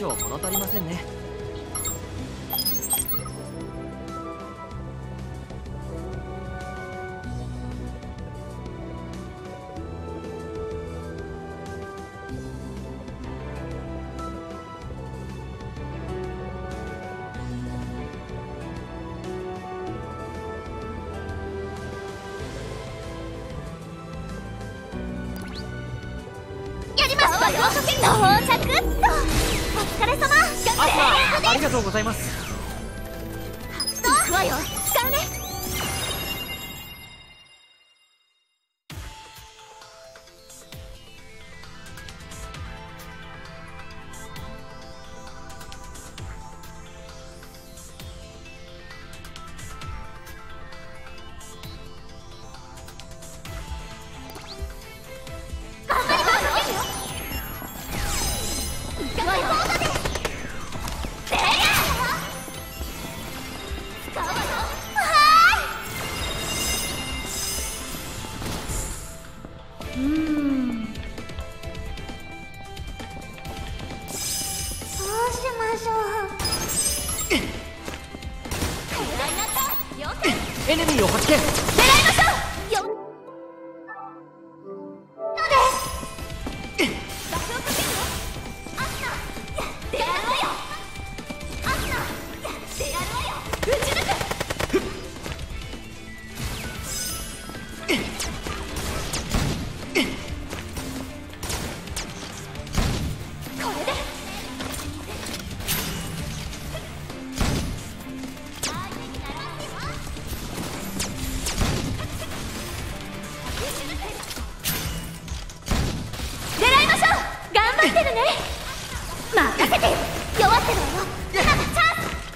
少物足りませんね。到着っとお疲れ様。ありがとうございます。行くわよ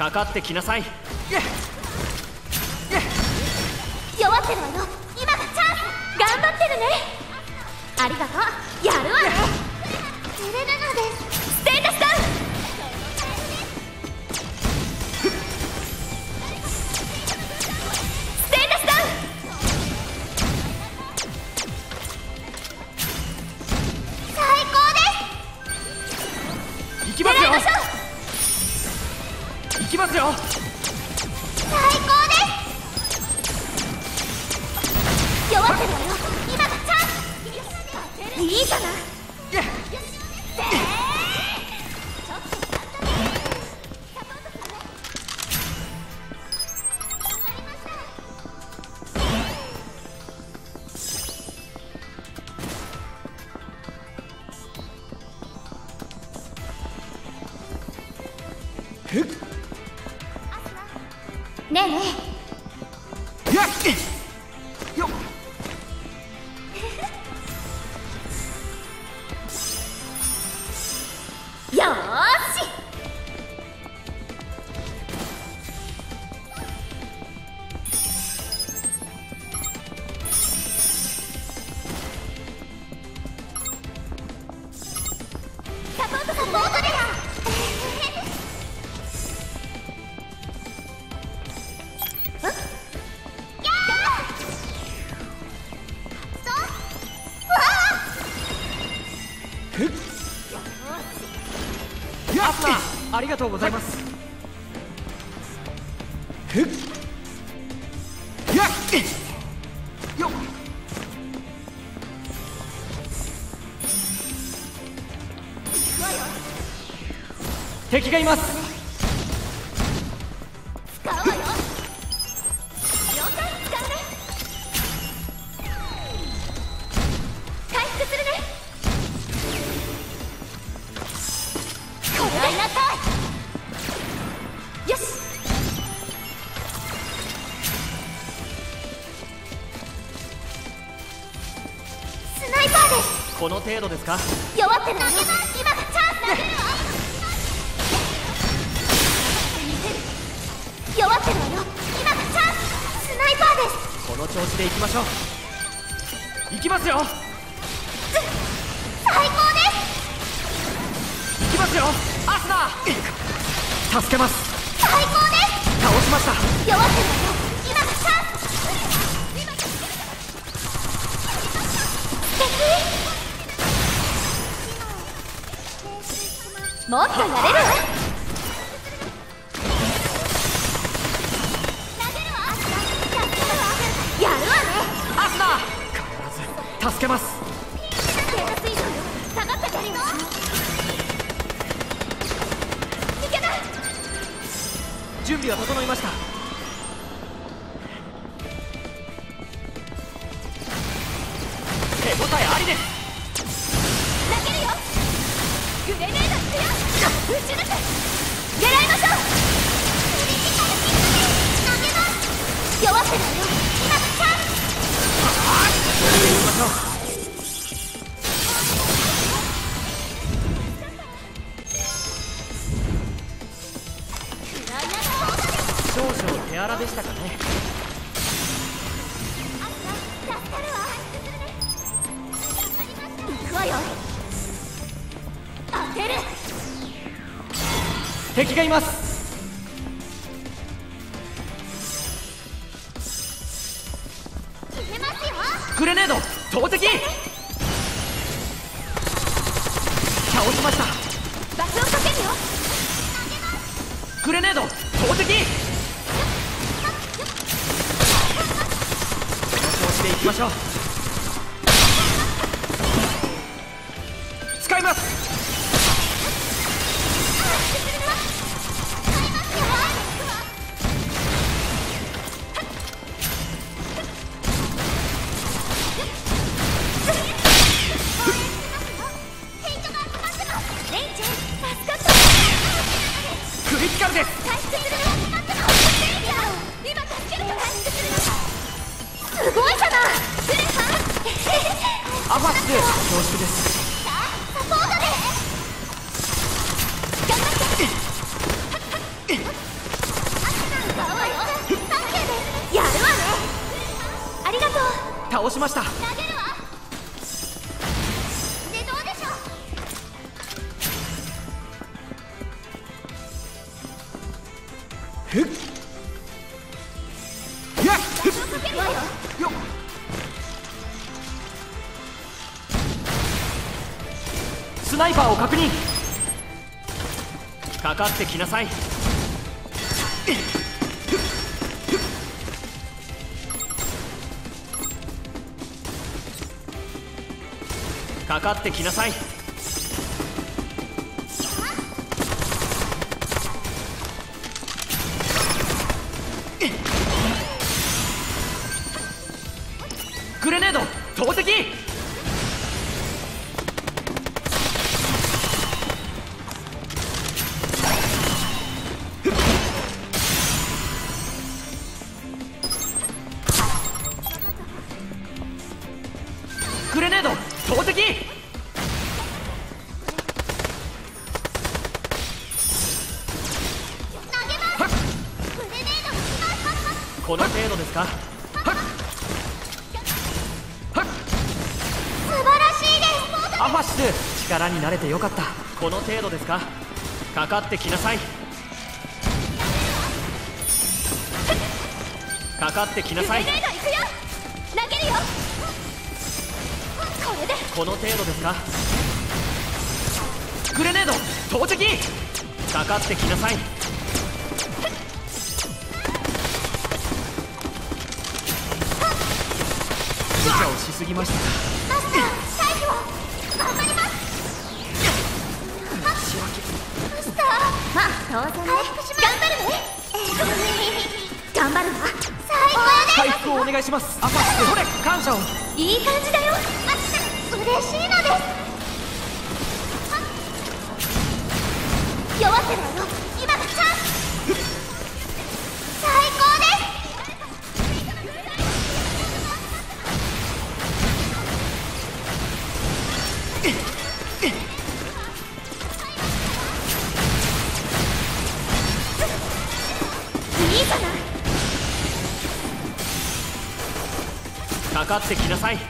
かかってきなさい。ス弱ってるわよ。今がチャンス。頑張ってるね。ありがとう。やるわねセレナナですせがとうございます。はい、っ。やっ。よっ。敵がいます。この程度ですか？弱って投げます今がチャンスげる弱ってるわよ今がチャンススナイパーですこの調子でいきましょう。きますよ！最高ですきますよ！アスナ助けます！最高です倒しました！弱ってるわよもっとやれるやるわね。アスナ必ず助けます。準備は整いましたグレネード投擲！倒しました。爆をかけるよ。グレネード投擲！この調子でいきましょうありがとう。倒しました。確認。かかってきなさい。かかってきなさい。グレネード投擲かかってきなさい。かかってきなさい。グレネード行くよ。投げるよ。これで。この程度ですか。グレネード投擲かかってきなさい。無茶をしすぎましたまあ当然ね頑張る。ね頑張る。わ最高。回復をお願いしますアファシスこれ感謝をいい感じだよマスター嬉しいのです弱ってるわよかってきなさい。こ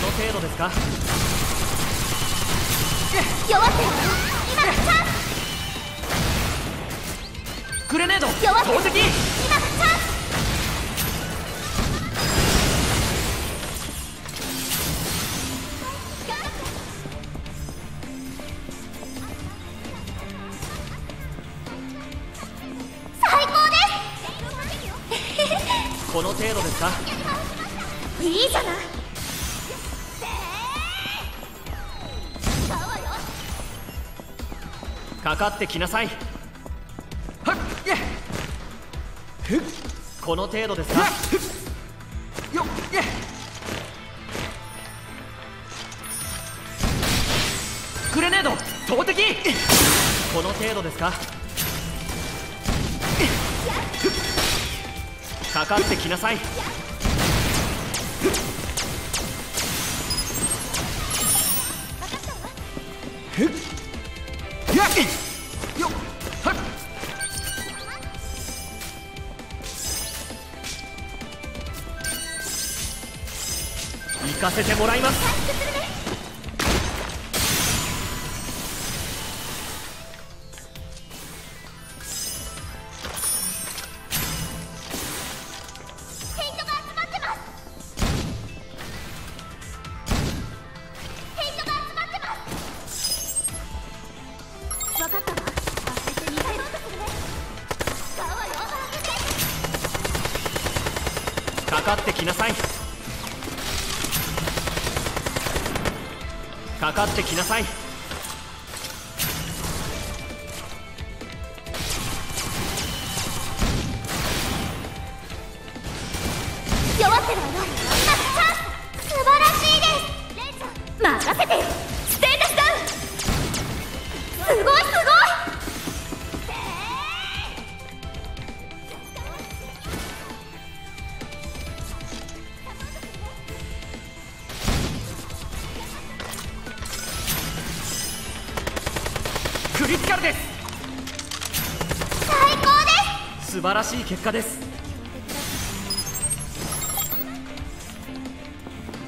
の程度ですか。弱って今のチャンス。グレネード投擲。今かかってきなさい。はっこの程度ですか？よっグレネード投擲！この程度ですか？かかってきなさいかせてもらいます。かってきなさいしてきなさい。ルです。最高です。素晴らしい結果です。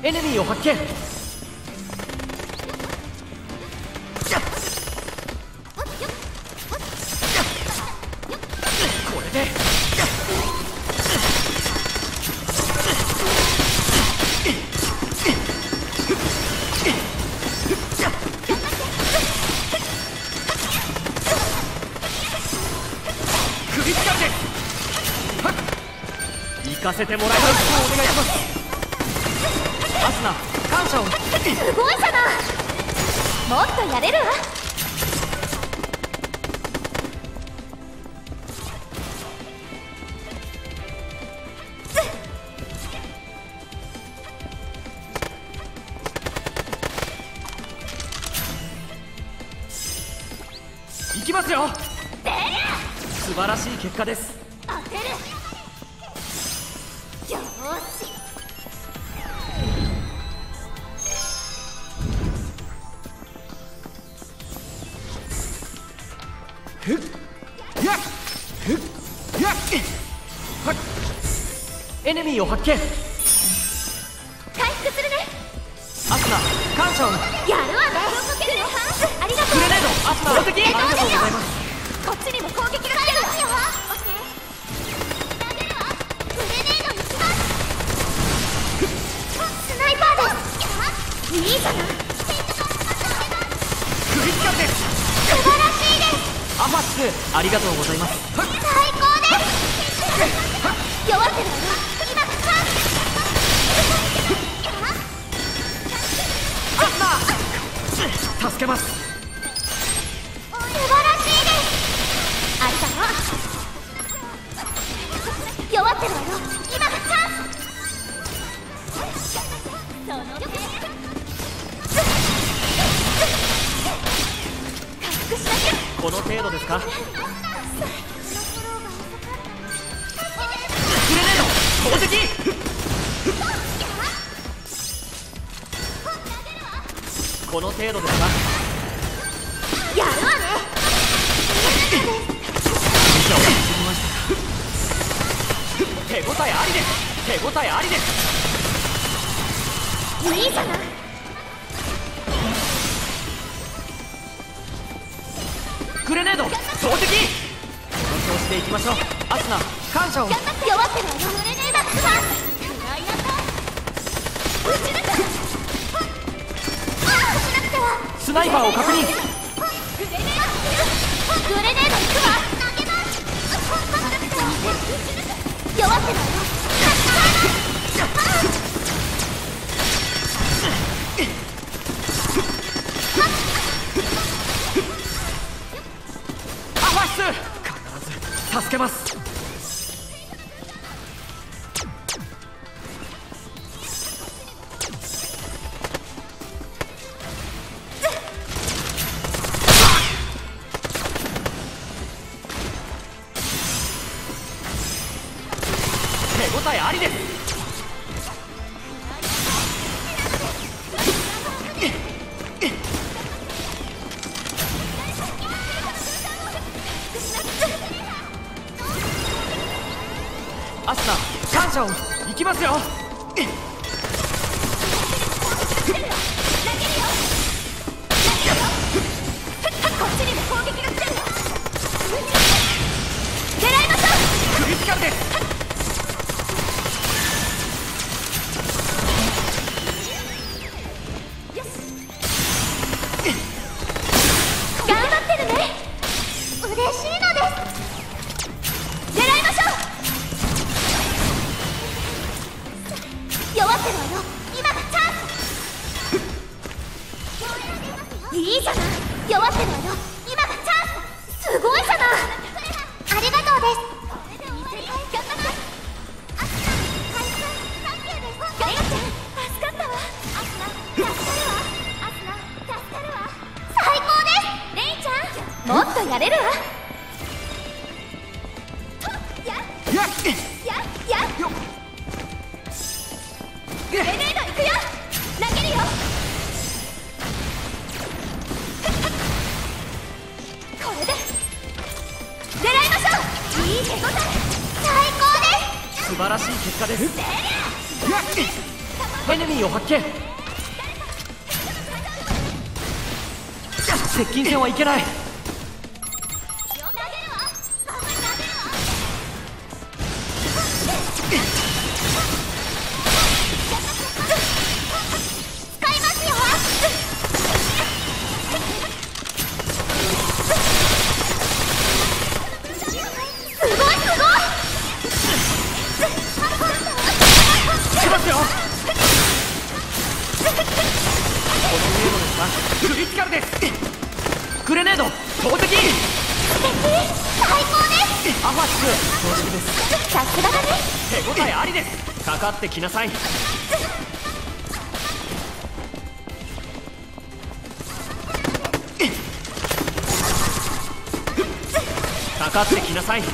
エネミーを発見。せてもらいます。お願いします。アスナ感謝を。すごいじゃない。もっとやれるわ。ありがとうございます。この程度ですか？やるわね。手応えありです。手応えありです。いいじゃない。グレネード投擲投票していきましょう。アスナ感謝を。弱ってないよスナイパーを確認。グレネードグレネード行くわ投げます弱ってるわよアファシス必ず助けます。晴らしい結果です。エネミーを発見。接近戦はいけない。アファ恐縮ですさす。がだね手応えありです。かかってきなさい。かかってきなさい。す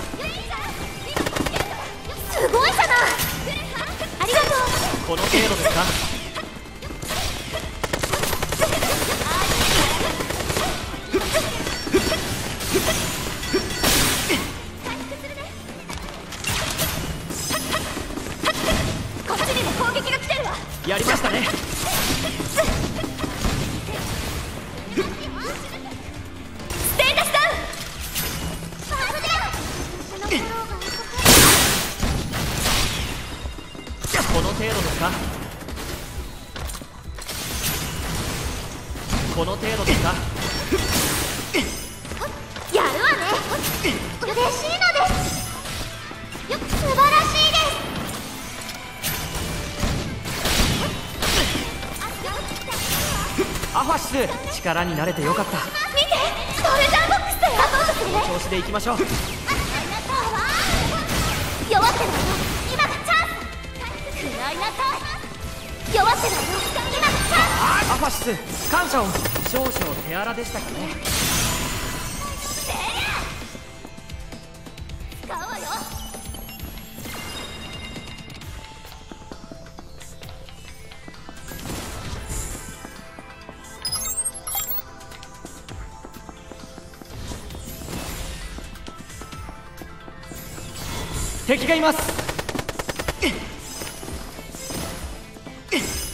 ごいじゃない。ありがとう。この程度ですか？程度ですか？この程度ですか？やるわね。嬉しいのです。よ素晴らしいです。アファシス力になれてよかった。見てトレジャーボックスで。いきましょう。弱ってるわいなさい弱ってるわよ今がチャンスアファシス感謝を少々手荒でしたかね使うわよ敵がいます。Ugh!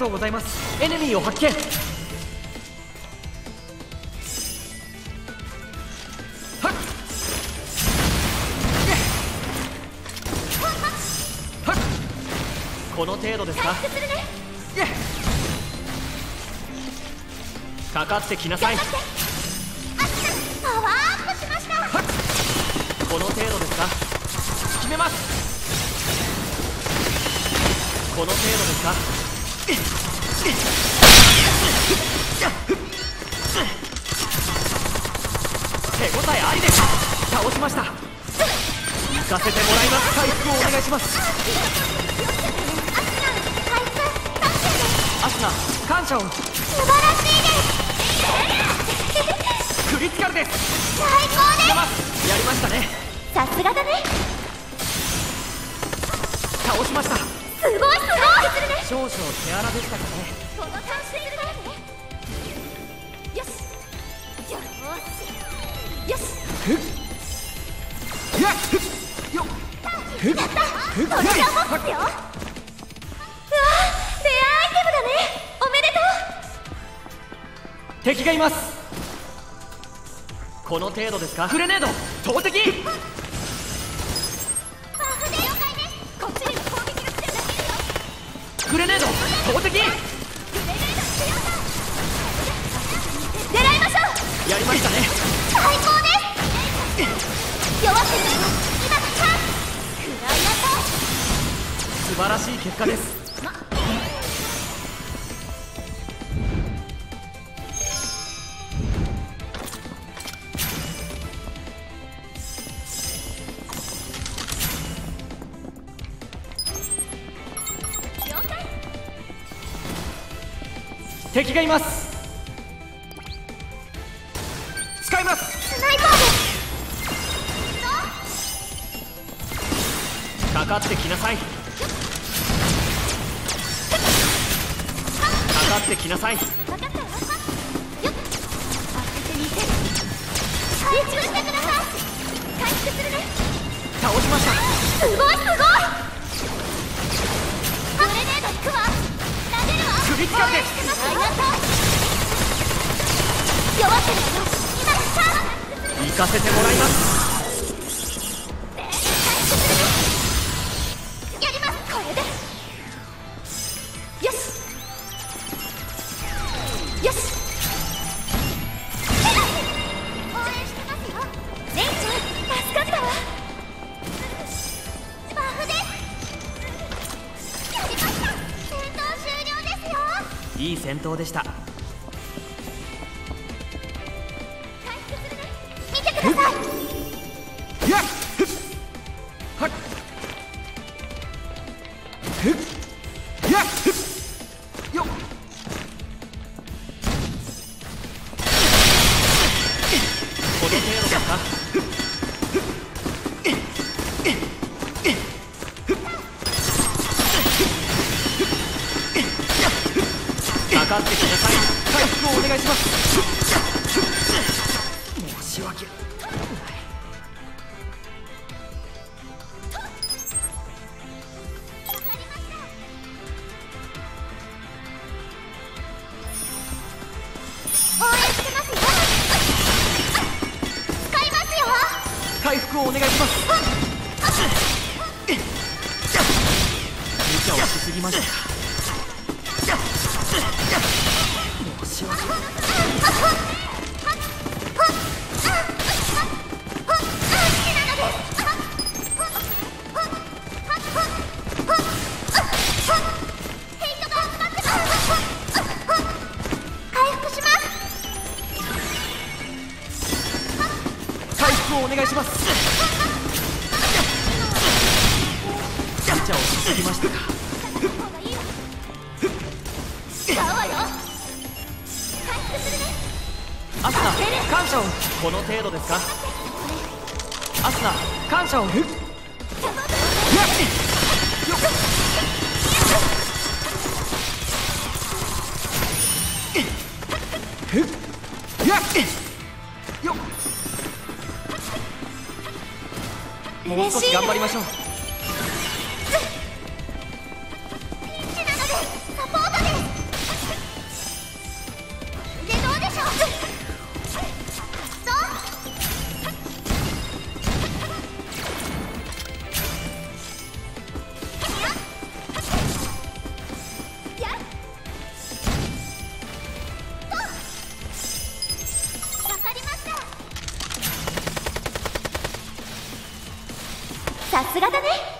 とうございます。エネミーを発見。この程度ですか？ね。かかってきなさい。パワーアップしました。この程度ですか？決めます。この程度ですか？手応えありです。倒しました。行かせてもらいます。回復をお願いします。アスナ感謝を。素晴らしいです。クリティカルです。最高です。やりましたね。すさすがだね。倒しましたすごいすごい。少々手荒でしたかね。この調子でするねよし。よし。よし。やっよやったこれじゃ持つようわレアアイテムだねおめでとう敵がいますこの程度ですかグレネード投擲最高です。弱ってるのよ今がチャンス食らいなさい。素晴らしい結果です。敵がいます。きなさい。かかってきなさい。分かったわよっ当ててみせる回復してください。回復するね。倒しました。すごいすごい。グレネード引くわ投げるわ。クリティカルです応援して。ますありがとう。弱ってるわよ。今がチャンス行かせてもらいますいい戦闘でした。かってください。回復をお願いします。をお願いします。無茶をしすぎましたか感謝を。この程度ですかアスナ感謝をましょうすがだね。